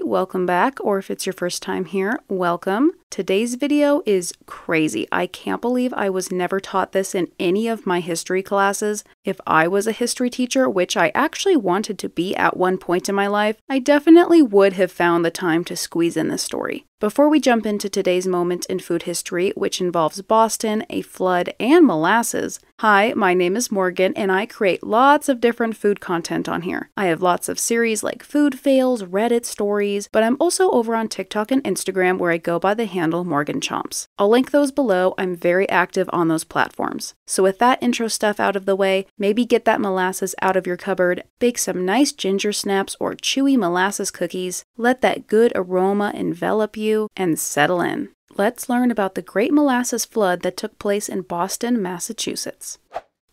Welcome back, or if it's your first time here, welcome. Today's video is crazy. I can't believe I was never taught this in any of my history classes. If I was a history teacher, which I actually wanted to be at one point in my life, I definitely would have found the time to squeeze in this story. Before we jump into today's moment in food history, which involves Boston, a flood, and molasses, hi, my name is Morgan, and I create lots of different food content on here. I have lots of series like food fails, Reddit stories, but I'm also over on TikTok and Instagram where I go by the handle Morgan Chomps. I'll link those below. I'm very active on those platforms. So, with that intro stuff out of the way, maybe get that molasses out of your cupboard, bake some nice ginger snaps or chewy molasses cookies, let that good aroma envelop you and settle in. Let's learn about the Great Molasses Flood that took place in Boston, Massachusetts.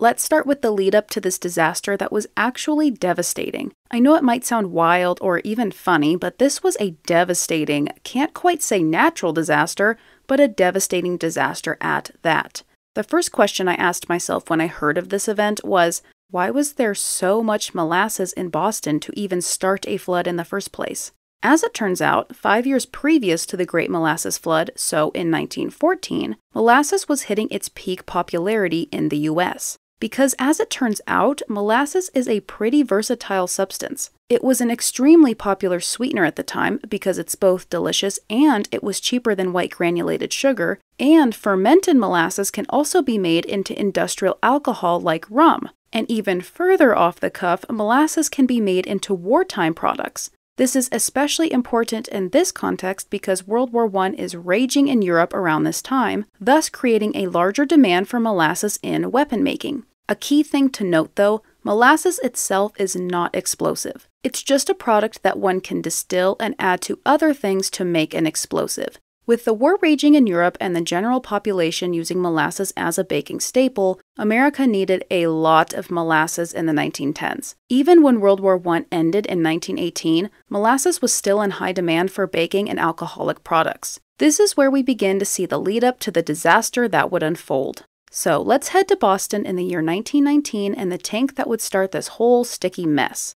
Let's start with the lead up to this disaster that was actually devastating. I know it might sound wild or even funny, but this was a devastating, can't quite say natural disaster, but a devastating disaster at that. The first question I asked myself when I heard of this event was why was there so much molasses in Boston to even start a flood in the first place? As it turns out, five years previous to the Great Molasses Flood, so in 1914, molasses was hitting its peak popularity in the US. Because as it turns out, molasses is a pretty versatile substance. It was an extremely popular sweetener at the time because it's both delicious and it was cheaper than white granulated sugar, and fermented molasses can also be made into industrial alcohol like rum. And even further off the cuff, molasses can be made into wartime products. This is especially important in this context because World War I is raging in Europe around this time, thus creating a larger demand for molasses in weapon making. A key thing to note though, molasses itself is not explosive. It's just a product that one can distill and add to other things to make an explosive. With the war raging in Europe and the general population using molasses as a baking staple, America needed a lot of molasses in the 1910s. Even when World War I ended in 1918, molasses was still in high demand for baking and alcoholic products. This is where we begin to see the lead up to the disaster that would unfold. So let's head to Boston in the year 1919 and the tank that would start this whole sticky mess.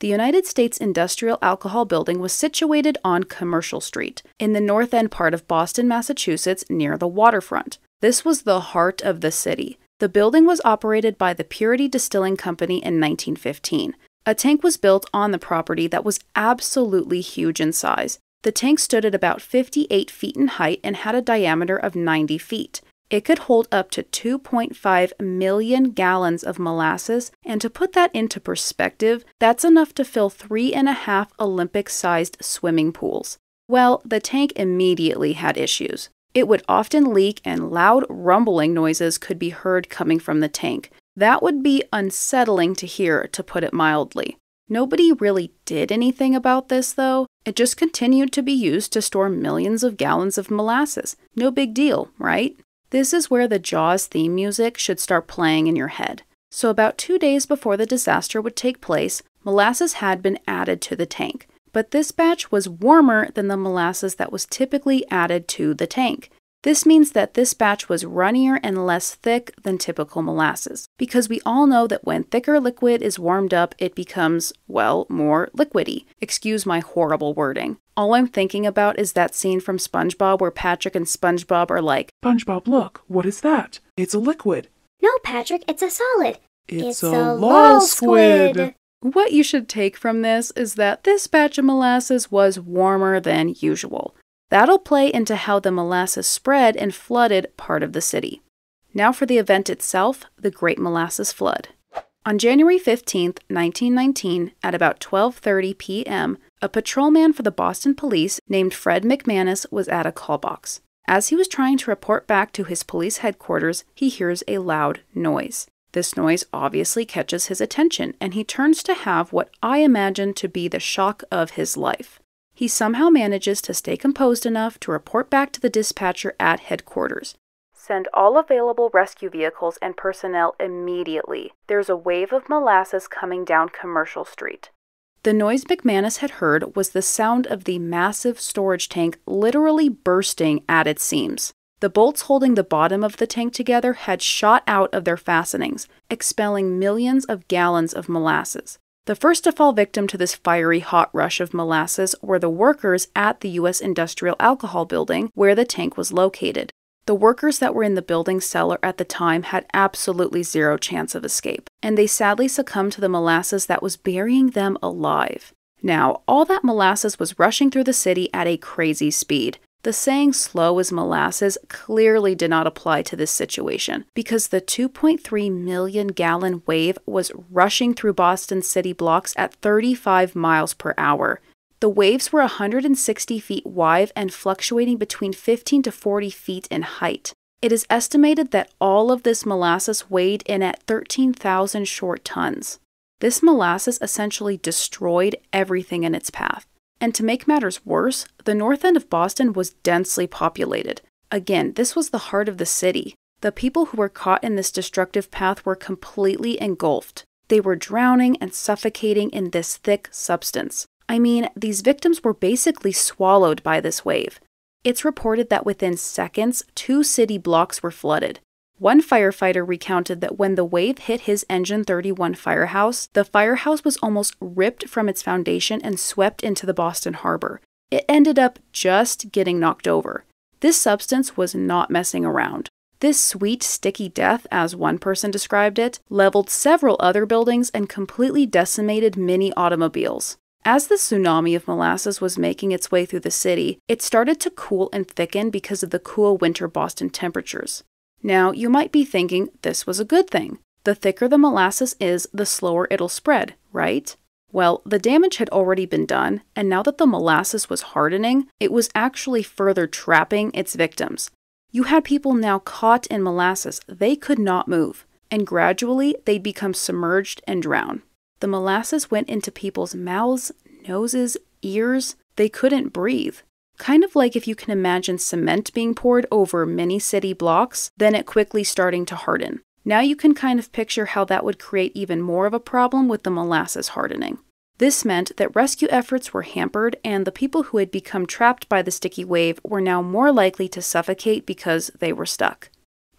The United States Industrial Alcohol Building was situated on Commercial Street, in the north end part of Boston, Massachusetts, near the waterfront. This was the heart of the city. The building was operated by the Purity Distilling Company in 1915. A tank was built on the property that was absolutely huge in size. The tank stood at about 58 feet in height and had a diameter of 90 feet. It could hold up to 2.5 million gallons of molasses, and to put that into perspective, that's enough to fill three and a half Olympic sized swimming pools. Well, the tank immediately had issues. It would often leak, and loud rumbling noises could be heard coming from the tank. That would be unsettling to hear, to put it mildly. Nobody really did anything about this, though. It just continued to be used to store millions of gallons of molasses. No big deal, right? This is where the Jaws theme music should start playing in your head. So, about two days before the disaster would take place, molasses had been added to the tank, but this batch was warmer than the molasses that was typically added to the tank. This means that this batch was runnier and less thick than typical molasses, because we all know that when thicker liquid is warmed up, it becomes, well, more liquidy. Excuse my horrible wording. All I'm thinking about is that scene from SpongeBob where Patrick and SpongeBob are like, SpongeBob, look, what is that? It's a liquid. No, Patrick, it's a solid. It's, a, lol squid. What you should take from this is that this batch of molasses was warmer than usual. That'll play into how the molasses spread and flooded part of the city. Now for the event itself, the Great Molasses Flood. On January 15, 1919, at about 12:30 p.m., a patrolman for the Boston Police named Fred McManus was at a call box. As he was trying to report back to his police headquarters, he hears a loud noise. This noise obviously catches his attention, and he turns to have what I imagine to be the shock of his life he somehow manages to stay composed enough to report back to the dispatcher at headquarters. Send all available rescue vehicles and personnel immediately. There's a wave of molasses coming down Commercial Street. The noise McManus had heard was the sound of the massive storage tank literally bursting at its seams. The bolts holding the bottom of the tank together had shot out of their fastenings, expelling millions of gallons of molasses. The first to fall victim to this fiery hot rush of molasses were the workers at the U.S. Industrial Alcohol Building where the tank was located. The workers that were in the building cellar at the time had absolutely zero chance of escape, and they sadly succumbed to the molasses that was burying them alive. Now, all that molasses was rushing through the city at a crazy speed. The saying slow as molasses clearly did not apply to this situation because the 2.3 million gallon wave was rushing through Boston city blocks at 35 miles per hour. The waves were 160 feet wide and fluctuating between 15 to 40 feet in height. It is estimated that all of this molasses weighed in at 13,000 short tons. This molasses essentially destroyed everything in its path. And to make matters worse, the north end of Boston was densely populated. Again, this was the heart of the city. The people who were caught in this destructive path were completely engulfed. They were drowning and suffocating in this thick substance. I mean, these victims were basically swallowed by this wave. It's reported that within seconds, two city blocks were flooded. One firefighter recounted that when the wave hit his Engine 31 firehouse, the firehouse was almost ripped from its foundation and swept into the Boston harbor. It ended up just getting knocked over. This substance was not messing around. This sweet, sticky death, as one person described it, leveled several other buildings and completely decimated many automobiles. As the tsunami of molasses was making its way through the city, it started to cool and thicken because of the cool winter Boston temperatures. Now, you might be thinking this was a good thing. The thicker the molasses is, the slower it'll spread, right? Well, the damage had already been done, and now that the molasses was hardening, it was actually further trapping its victims. You had people now caught in molasses, they could not move, and gradually they'd become submerged and drown. The molasses went into people's mouths, noses, ears. They couldn't breathe. Kind of like if you can imagine cement being poured over many city blocks, then it quickly starting to harden. Now you can kind of picture how that would create even more of a problem with the molasses hardening. This meant that rescue efforts were hampered, and the people who had become trapped by the sticky wave were now more likely to suffocate because they were stuck.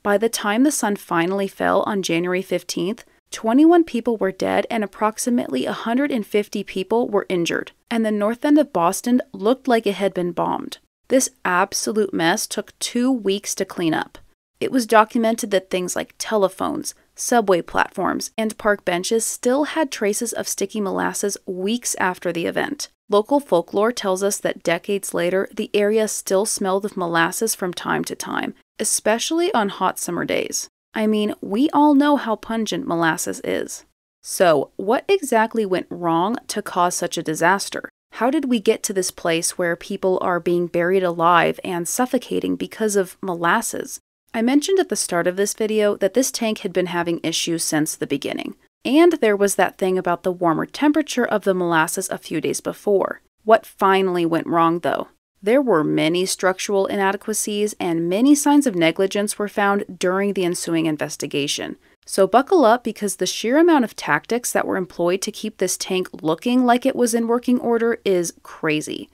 By the time the sun finally fell on January 15th, 21 people were dead and approximately 150 people were injured, and the north end of Boston looked like it had been bombed. This absolute mess took two weeks to clean up. It was documented that things like telephones, subway platforms, and park benches still had traces of sticky molasses weeks after the event. Local folklore tells us that decades later, the area still smelled of molasses from time to time, especially on hot summer days. I mean, we all know how pungent molasses is. So, what exactly went wrong to cause such a disaster? How did we get to this place where people are being buried alive and suffocating because of molasses? I mentioned at the start of this video that this tank had been having issues since the beginning. And there was that thing about the warmer temperature of the molasses a few days before. What finally went wrong, though? There were many structural inadequacies and many signs of negligence were found during the ensuing investigation. So buckle up because the sheer amount of tactics that were employed to keep this tank looking like it was in working order is crazy.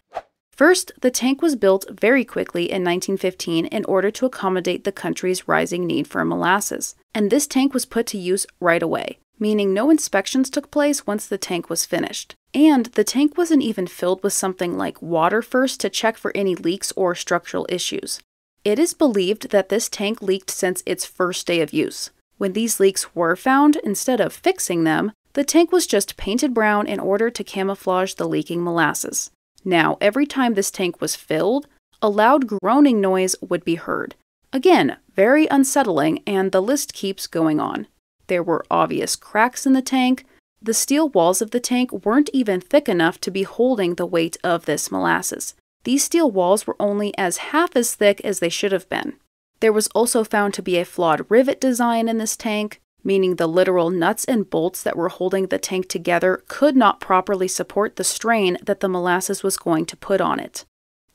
First, the tank was built very quickly in 1915 in order to accommodate the country's rising need for molasses, and this tank was put to use right away meaning no inspections took place once the tank was finished. And the tank wasn't even filled with something like water first to check for any leaks or structural issues. It is believed that this tank leaked since its first day of use. When these leaks were found, instead of fixing them, the tank was just painted brown in order to camouflage the leaking molasses. Now, every time this tank was filled, a loud groaning noise would be heard. Again, very unsettling, and the list keeps going on. There were obvious cracks in the tank. The steel walls of the tank weren't even thick enough to be holding the weight of this molasses. These steel walls were only as half as thick as they should have been. There was also found to be a flawed rivet design in this tank, meaning the literal nuts and bolts that were holding the tank together could not properly support the strain that the molasses was going to put on it.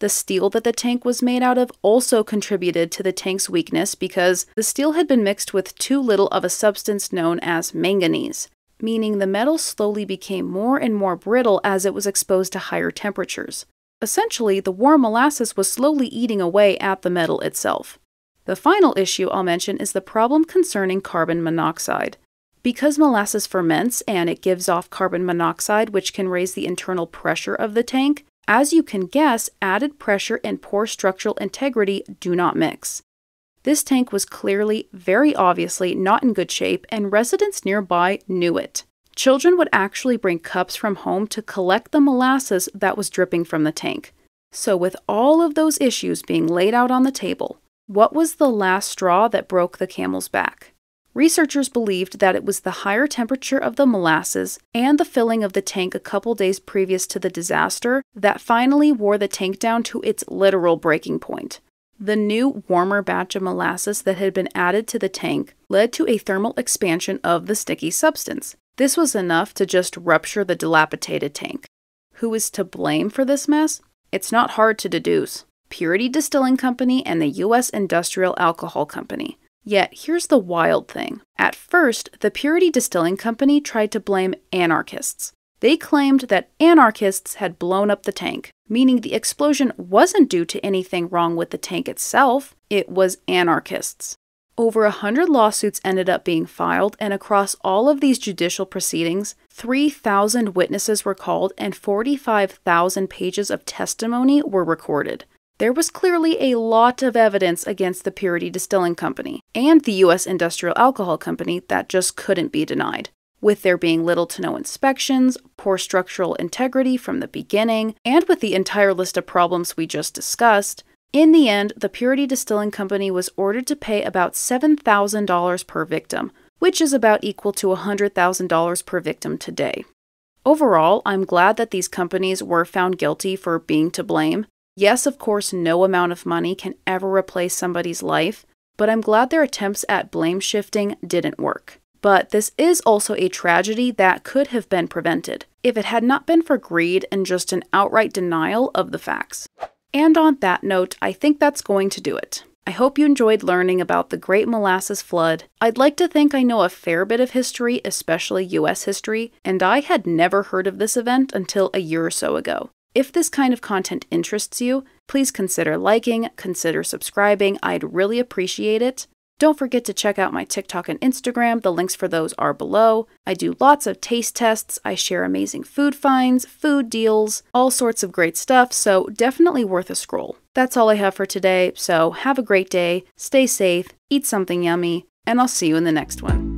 The steel that the tank was made out of also contributed to the tank's weakness because the steel had been mixed with too little of a substance known as manganese, meaning the metal slowly became more and more brittle as it was exposed to higher temperatures. Essentially, the warm molasses was slowly eating away at the metal itself. The final issue I'll mention is the problem concerning carbon monoxide. Because molasses ferments and it gives off carbon monoxide, which can raise the internal pressure of the tank, as you can guess, added pressure and poor structural integrity do not mix. This tank was clearly, very obviously, not in good shape, and residents nearby knew it. Children would actually bring cups from home to collect the molasses that was dripping from the tank. So, with all of those issues being laid out on the table, what was the last straw that broke the camel's back? Researchers believed that it was the higher temperature of the molasses and the filling of the tank a couple days previous to the disaster that finally wore the tank down to its literal breaking point. The new, warmer batch of molasses that had been added to the tank led to a thermal expansion of the sticky substance. This was enough to just rupture the dilapidated tank. Who is to blame for this mess? It's not hard to deduce Purity Distilling Company and the U.S. Industrial Alcohol Company. Yet, here's the wild thing. At first, the Purity Distilling Company tried to blame anarchists. They claimed that anarchists had blown up the tank, meaning the explosion wasn't due to anything wrong with the tank itself, it was anarchists. Over a hundred lawsuits ended up being filed, and across all of these judicial proceedings, 3,000 witnesses were called and 45,000 pages of testimony were recorded. There was clearly a lot of evidence against the Purity Distilling Company and the U.S. Industrial Alcohol Company that just couldn't be denied with there being little to no inspections, poor structural integrity from the beginning, and with the entire list of problems we just discussed, in the end, the Purity Distilling Company was ordered to pay about $7,000 per victim, which is about equal to $100,000 per victim today. Overall, I'm glad that these companies were found guilty for being to blame. Yes, of course, no amount of money can ever replace somebody's life, but I'm glad their attempts at blame shifting didn't work. But this is also a tragedy that could have been prevented if it had not been for greed and just an outright denial of the facts. And on that note, I think that's going to do it. I hope you enjoyed learning about the Great Molasses Flood. I'd like to think I know a fair bit of history, especially US history, and I had never heard of this event until a year or so ago. If this kind of content interests you, please consider liking, consider subscribing, I'd really appreciate it. Don't forget to check out my TikTok and Instagram. The links for those are below. I do lots of taste tests. I share amazing food finds, food deals, all sorts of great stuff, so definitely worth a scroll. That's all I have for today, so have a great day, stay safe, eat something yummy, and I'll see you in the next one.